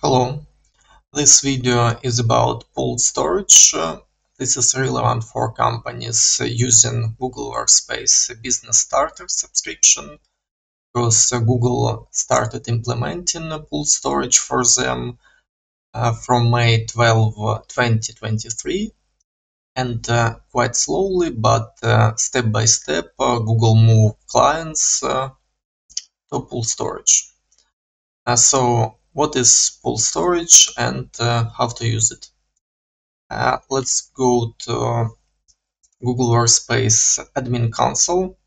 Hello, this video is about pooled storage. This is relevant for companies using Google Workspace Business Starter subscription because Google started implementing pooled storage for them uh, from May 12, 2023 and uh, quite slowly but uh, step by step Google moved clients to pooled storage. so what is pooled storage and uh, how to use it. Uh, let's go to Google Workspace admin console.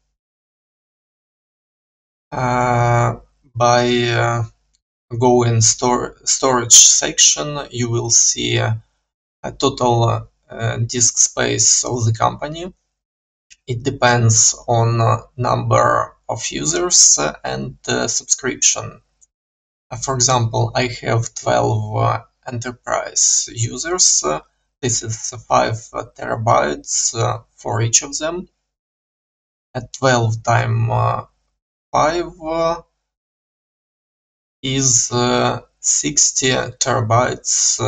Uh, by uh, going store storage section, you will see a total uh, disk space of the company. It depends on number of users and subscription uh, Uh, for example, I have 12 uh, enterprise users. Uh, this is 5 uh, terabytes uh, for each of them. At 12 times 5 is 60 terabytes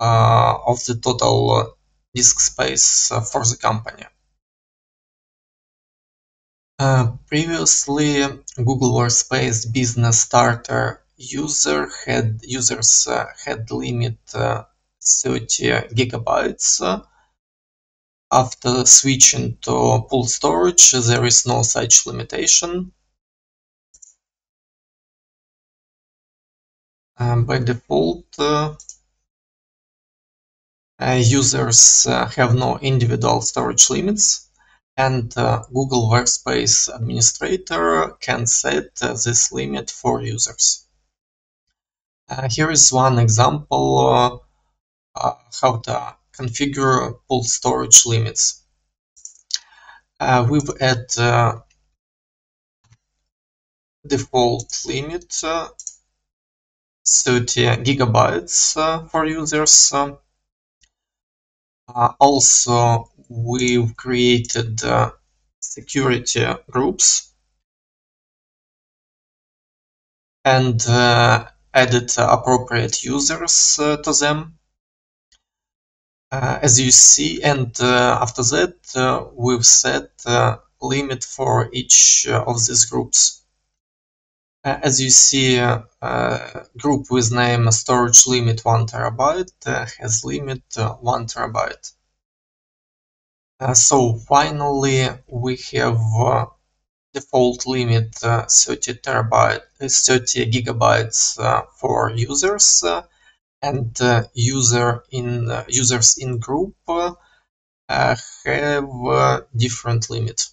of the total disk space for the company. Uh, previously, Google Workspace Business Starter user had users uh, had limit uh, 30 gigabytes. After switching to pool storage, there is no such limitation. By default, uh, uh, users uh, have no individual storage limits and uh, Google Workspace Administrator can set uh, this limit for users. Uh, here is one example how to configure pool storage limits. we've add default limit 30 gigabytes uh, for users. Uh, also, we've created uh, security groups and uh, added appropriate users uh, to them. Uh, as you see, and uh, after that, uh, we've set limit for each of these groups. as you see, group with name storage limit 1 terabyte has limit 1 terabyte. Uh, so finally, we have uh, default limit uh, 30 terabyte, uh, 30 gigabytes uh, for users, uh, and user in users in group have different limit.